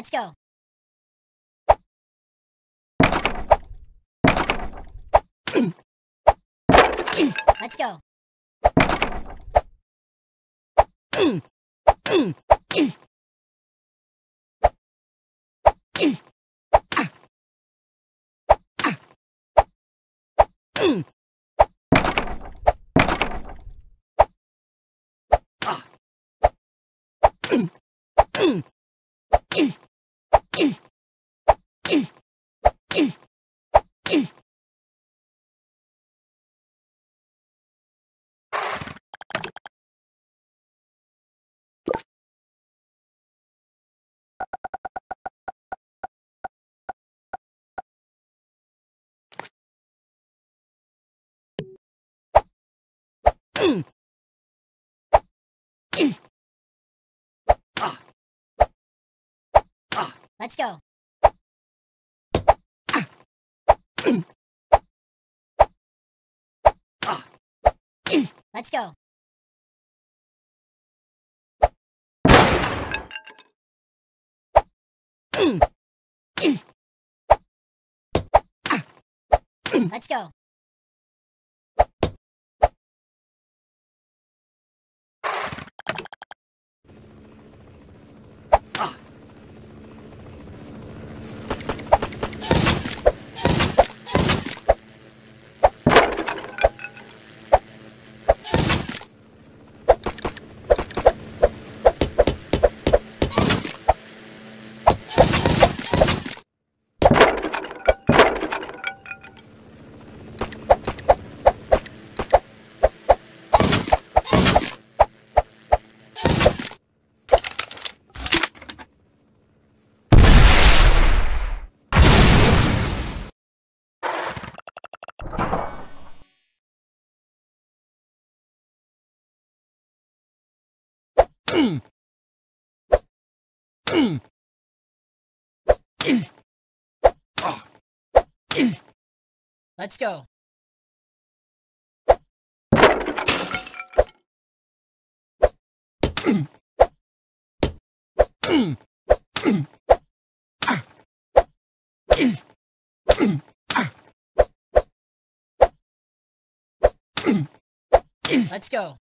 Let's go. Let's go. Let's go. Let's go. Let's go. Let's go. Let's go.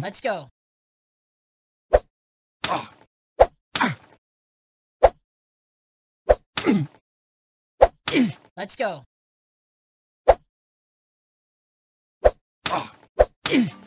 Let's go. Let's go. Yeah.